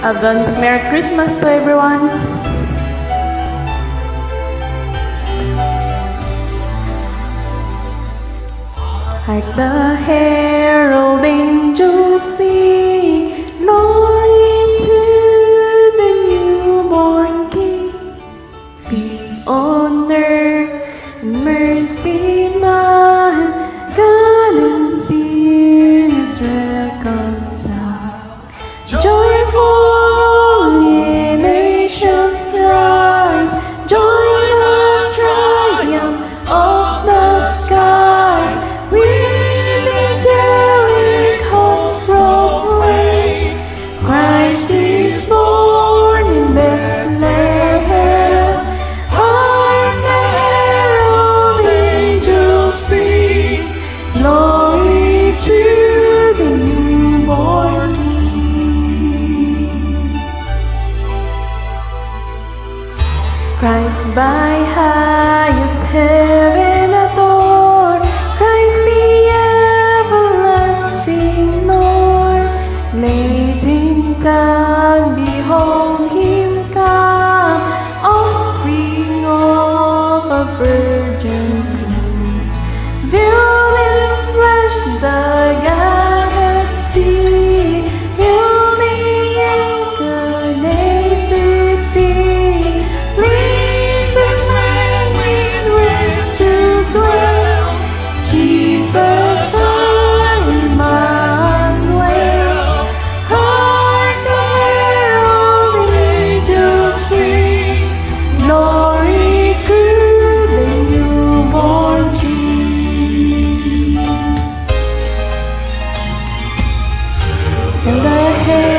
Advance Merry Christmas to everyone. Like the herald angels sing, glory to the newborn King. Peace on earth, mercy in God and sinners reconciled. Joy Christ by highest heaven. है